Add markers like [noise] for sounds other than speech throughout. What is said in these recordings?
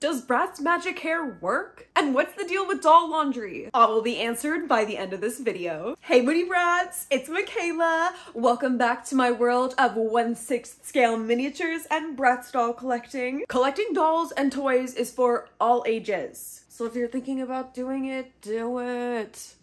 Does Bratz magic hair work? And what's the deal with doll laundry? All will be answered by the end of this video. Hey Moody Bratz, it's Michaela. Welcome back to my world of 1 6th scale miniatures and Bratz doll collecting. Collecting dolls and toys is for all ages. So if you're thinking about doing it, do it.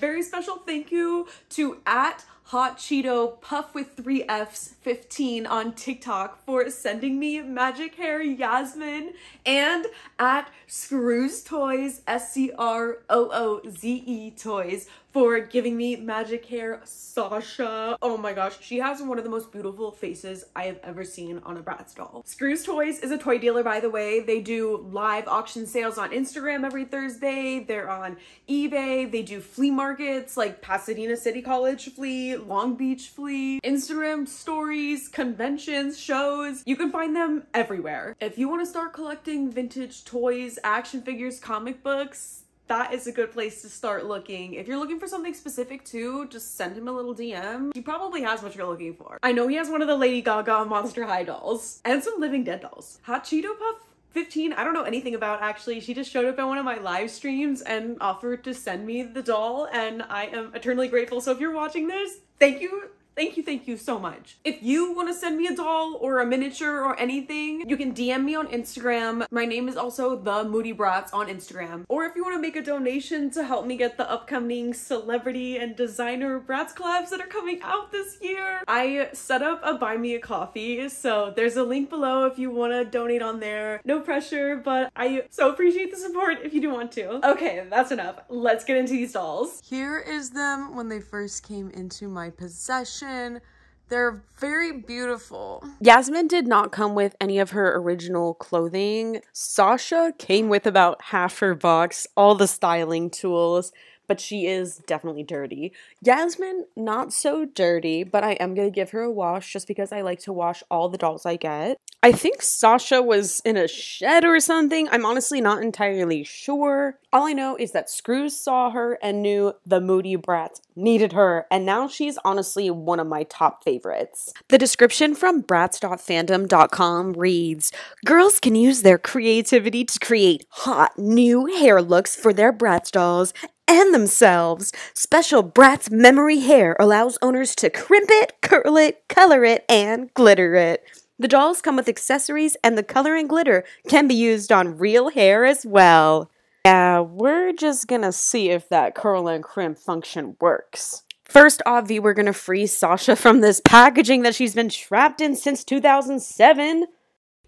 Very special thank you to at Hot Cheeto Puff with three F's 15 on TikTok for sending me magic hair Yasmin and at Scrooze Toys S C R O O Z E Toys for giving me magic hair Sasha. Oh my gosh, she has one of the most beautiful faces I have ever seen on a Bratz doll. Scrooze Toys is a toy dealer, by the way. They do live auction sales on Instagram every Thursday. They're on eBay. They do flea markets like Pasadena City College Flea, Long Beach Flea, Instagram stories, conventions, shows. You can find them everywhere. If you want to start collecting vintage toys, action figures, comic books, that is a good place to start looking. If you're looking for something specific too, just send him a little DM. He probably has what you're looking for. I know he has one of the Lady Gaga Monster High dolls and some Living Dead dolls. Hot Cheeto Puff 15, I don't know anything about actually. She just showed up at one of my live streams and offered to send me the doll and I am eternally grateful. So if you're watching this, thank you Thank you, thank you so much. If you want to send me a doll or a miniature or anything, you can DM me on Instagram. My name is also The Moody Bratz on Instagram. Or if you want to make a donation to help me get the upcoming celebrity and designer Bratz collabs that are coming out this year, I set up a buy me a coffee. So there's a link below if you want to donate on there. No pressure, but I so appreciate the support if you do want to. Okay, that's enough. Let's get into these dolls. Here is them when they first came into my possession collection. They're very beautiful. Yasmin did not come with any of her original clothing. Sasha came with about half her box, all the styling tools, but she is definitely dirty. Yasmin, not so dirty, but I am going to give her a wash just because I like to wash all the dolls I get. I think Sasha was in a shed or something. I'm honestly not entirely sure. All I know is that Scrooze saw her and knew the Moody Brat needed her, and now she's honestly one of my top favorites. The description from bratz.fandom.com reads Girls can use their creativity to create hot new hair looks for their Bratz dolls and themselves. Special Bratz memory hair allows owners to crimp it, curl it, color it, and glitter it. The dolls come with accessories, and the color and glitter can be used on real hair as well. Yeah, we're just gonna see if that curl and crimp function works. First, Avi, we're gonna free Sasha from this packaging that she's been trapped in since 2007.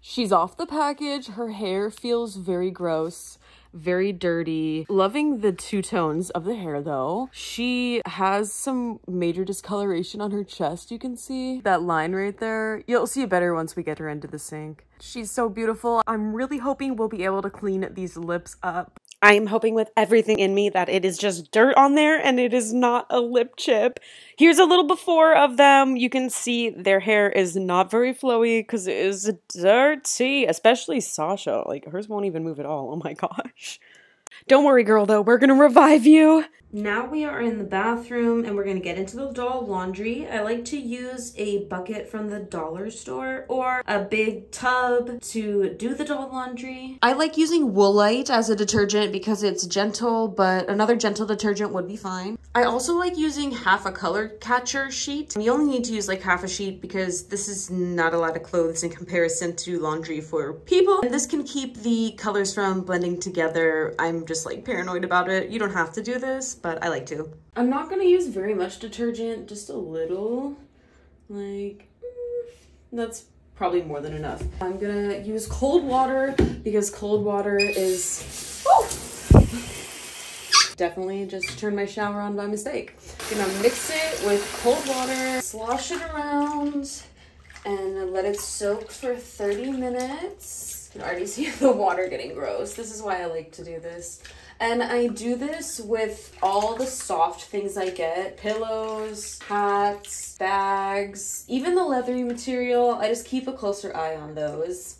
She's off the package, her hair feels very gross very dirty. Loving the two tones of the hair though. She has some major discoloration on her chest, you can see. That line right there. You'll see it better once we get her into the sink. She's so beautiful. I'm really hoping we'll be able to clean these lips up. I'm hoping with everything in me that it is just dirt on there and it is not a lip chip. Here's a little before of them. You can see their hair is not very flowy because it is dirty, especially Sasha. Like hers won't even move at all. Oh my [laughs] gosh. Don't worry, girl, though. We're gonna revive you. Now we are in the bathroom and we're gonna get into the doll laundry. I like to use a bucket from the dollar store or a big tub to do the doll laundry. I like using Woolite as a detergent because it's gentle, but another gentle detergent would be fine. I also like using half a color catcher sheet. You only need to use like half a sheet because this is not a lot of clothes in comparison to laundry for people. And this can keep the colors from blending together. I'm just like paranoid about it. You don't have to do this, but I like to. I'm not gonna use very much detergent, just a little. Like, mm, that's probably more than enough. I'm gonna use cold water because cold water is, definitely just turned my shower on by mistake. Gonna mix it with cold water, slosh it around, and let it soak for 30 minutes. Can already [laughs] see the water getting gross. This is why I like to do this. And I do this with all the soft things I get. Pillows, hats, bags, even the leathery material. I just keep a closer eye on those.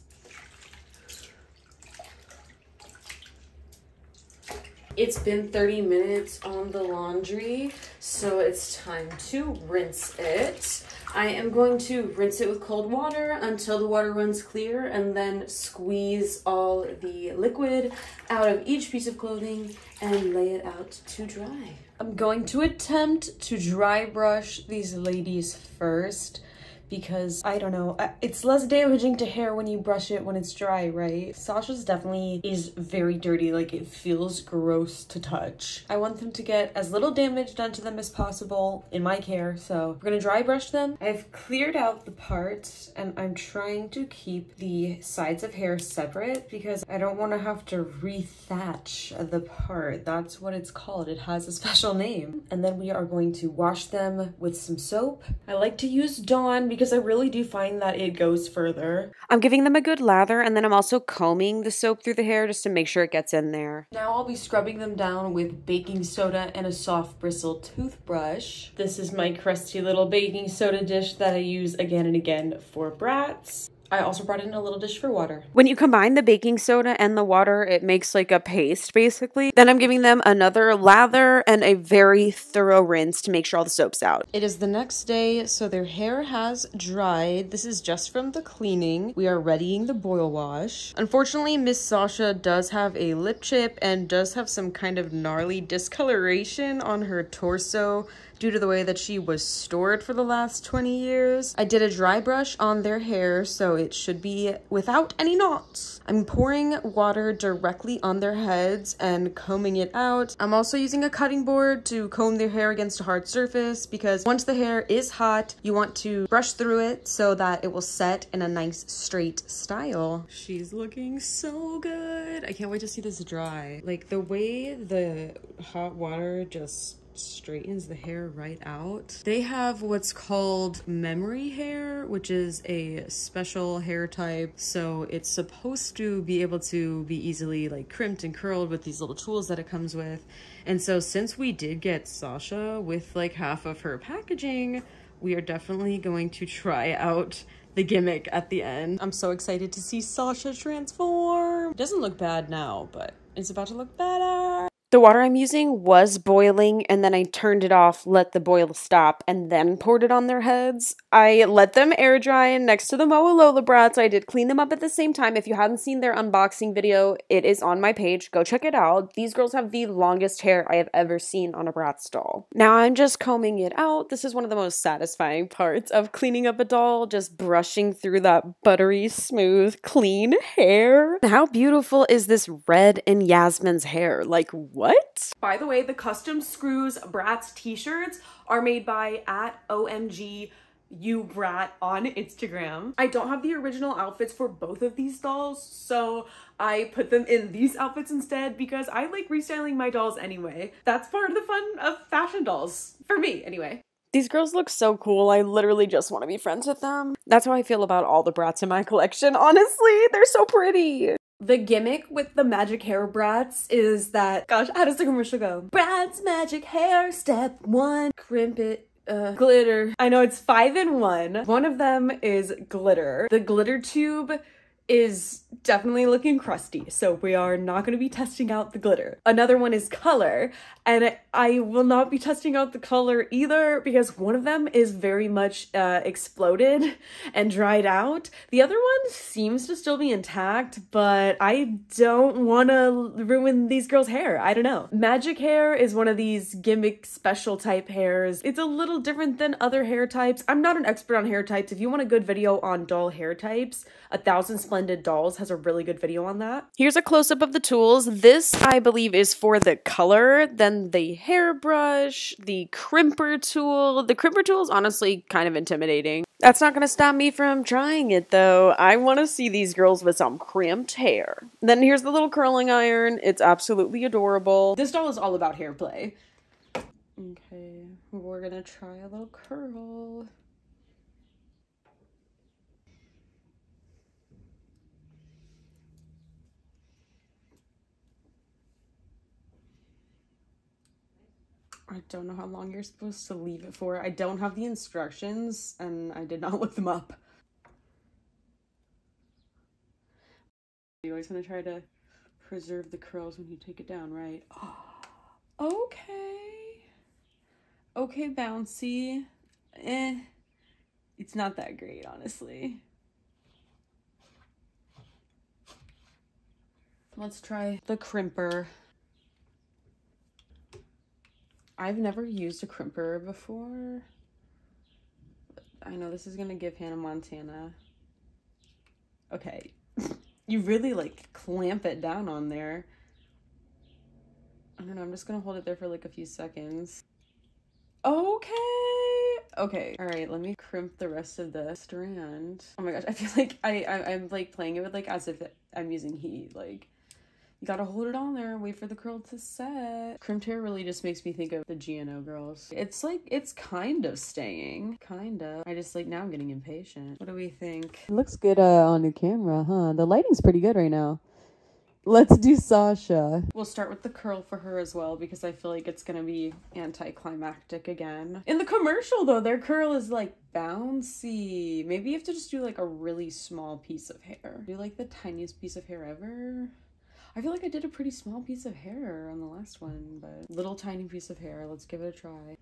It's been 30 minutes on the laundry, so it's time to rinse it. I am going to rinse it with cold water until the water runs clear and then squeeze all the liquid out of each piece of clothing and lay it out to dry. I'm going to attempt to dry brush these ladies first because I don't know, it's less damaging to hair when you brush it when it's dry, right? Sasha's definitely is very dirty, like it feels gross to touch. I want them to get as little damage done to them as possible in my care, so we're gonna dry brush them. I've cleared out the parts and I'm trying to keep the sides of hair separate because I don't want to have to rethatch the part. That's what it's called. It has a special name. And then we are going to wash them with some soap. I like to use Dawn because because I really do find that it goes further. I'm giving them a good lather and then I'm also combing the soap through the hair just to make sure it gets in there. Now I'll be scrubbing them down with baking soda and a soft bristle toothbrush. This is my crusty little baking soda dish that I use again and again for Bratz. I also brought in a little dish for water. When you combine the baking soda and the water, it makes like a paste basically. Then I'm giving them another lather and a very thorough rinse to make sure all the soap's out. It is the next day, so their hair has dried. This is just from the cleaning. We are readying the boil wash. Unfortunately, Miss Sasha does have a lip chip and does have some kind of gnarly discoloration on her torso due to the way that she was stored for the last 20 years. I did a dry brush on their hair, so it should be without any knots. I'm pouring water directly on their heads and combing it out. I'm also using a cutting board to comb their hair against a hard surface because once the hair is hot, you want to brush through it so that it will set in a nice straight style. She's looking so good. I can't wait to see this dry. Like the way the hot water just straightens the hair right out. They have what's called memory hair, which is a special hair type. So it's supposed to be able to be easily like crimped and curled with these little tools that it comes with. And so since we did get Sasha with like half of her packaging, we are definitely going to try out the gimmick at the end. I'm so excited to see Sasha transform. It doesn't look bad now, but it's about to look better. The water I'm using was boiling and then I turned it off, let the boil stop, and then poured it on their heads. I let them air dry next to the Mowalola Bratz. I did clean them up at the same time. If you haven't seen their unboxing video, it is on my page. Go check it out. These girls have the longest hair I have ever seen on a Bratz doll. Now I'm just combing it out. This is one of the most satisfying parts of cleaning up a doll, just brushing through that buttery, smooth, clean hair. How beautiful is this red in Yasmin's hair? Like, what? By the way, the custom Scrooze Bratz t-shirts are made by at OMG you brat on Instagram. I don't have the original outfits for both of these dolls, so I put them in these outfits instead because I like restyling my dolls anyway. That's part of the fun of fashion dolls, for me anyway. These girls look so cool. I literally just want to be friends with them. That's how I feel about all the Bratz in my [laughs] collection, honestly. They're so pretty. The gimmick with the magic hair Bratz is that, gosh, how does the commercial go? Bratz magic hair, step one, crimp it, uh, glitter. I know it's five in one. One of them is glitter. The glitter tube is definitely looking crusty, so we are not going to be testing out the glitter. Another one is color, and I will not be testing out the color either because one of them is very much uh, exploded [laughs] and dried out. The other one seems to still be intact, but I don't want to ruin these girls' hair. I don't know. Magic hair is one of these gimmick special type hairs. It's a little different than other hair types. I'm not an expert on hair types. If you want a good video on doll hair types, A Thousand Splendid Dolls has a really good video on that. Here's a close-up of the tools. This, I believe, is for the color. Then the hairbrush, the crimper tool. The crimper tool is honestly kind of intimidating. That's not going to stop me from trying it, though. I want to see these girls with some crimped hair. Then here's the little curling iron. It's absolutely adorable. This doll is all about hair play. Okay, we're going to try a little curl. I don't know how long you're supposed to leave it for. I don't have the instructions and I did not [laughs] look them up. You always want to try to preserve the curls when you take it down, right? [gasps] Okay. Okay, bouncy. Eh. It's not that great, honestly. Let's try the crimper. I've never used a crimper before. I know this is gonna give Hannah Montana. Okay. [laughs] you really like clamp it down on there. I don't know, I'm just gonna hold it there for like a few seconds. Okay. Okay. All right, let me crimp the rest of the strand. Oh my gosh, I feel like I, I I'm like playing it with like as if I'm using heat. Like you gotta hold it on there and wait for the curl to set. Crimped hair really just makes me think of the GNO girls. It's like, it's kind of staying. Kind of. I just like, now I'm getting impatient. What do we think? It looks good uh, on the camera, huh? The lighting's pretty good right now. Let's do Sasha. We'll start with the curl for her as well because I feel like it's gonna be anticlimactic again. In the commercial though, their curl is like bouncy. Maybe you have to just do like a really small piece of hair. Do like the tiniest piece of hair ever. I feel like I did a pretty small piece of hair on the last one, but little tiny piece of hair. Let's give it a try.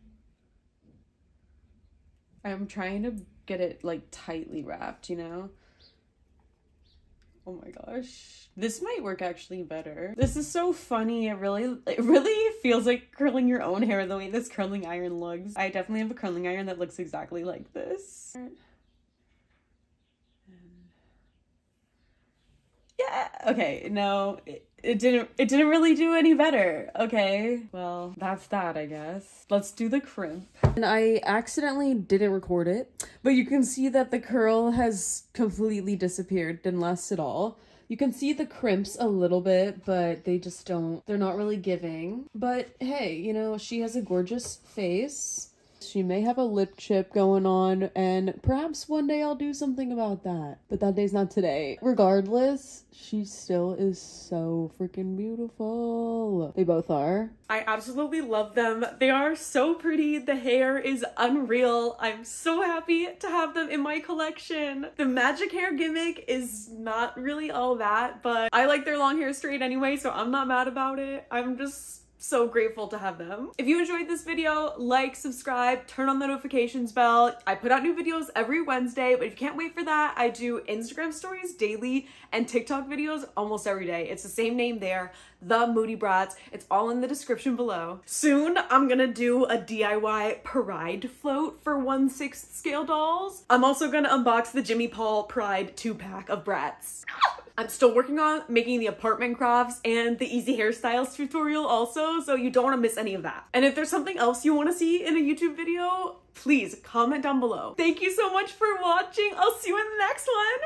I'm trying to get it like tightly wrapped, you know? Oh my gosh. This might work actually better. This is so funny. It really it really feels like curling your own hair the way this curling iron looks. I definitely have a curling iron that looks exactly like this. Yeah. Okay. No, it, it didn't. It didn't really do any better. Okay. Well, that's that. I guess. Let's do the crimp. And I accidentally didn't record it, but you can see that the curl has completely disappeared. Didn't last at all. You can see the crimps a little bit, but they just don't. They're not really giving. But hey, you know she has a gorgeous face. She may have a lip chip going on, and perhaps one day I'll do something about that. But that day's not today. Regardless, she still is so freaking beautiful. They both are. I absolutely love them. They are so pretty. The hair is unreal. I'm so happy to have them in my collection. The magic hair gimmick is not really all that, but I like their long hair straight anyway, so I'm not mad about it. I'm just so grateful to have them. If you enjoyed this video, like, subscribe, turn on the notifications bell. I put out new videos every Wednesday, but if you can't wait for that, I do Instagram stories daily and TikTok videos almost every day. It's the same name there, The Moody Bratz. It's all in the description below. Soon, I'm gonna do a DIY Pride float for 1 6th scale dolls. I'm also gonna unbox the Jimmy Paul Pride 2-pack of Bratz. [laughs] I'm still working on making the apartment crafts and the easy hairstyles tutorial also, so you don't want to miss any of that. And if there's something else you want to see in a YouTube video, please comment down below. Thank you so much for watching. I'll see you in the next one.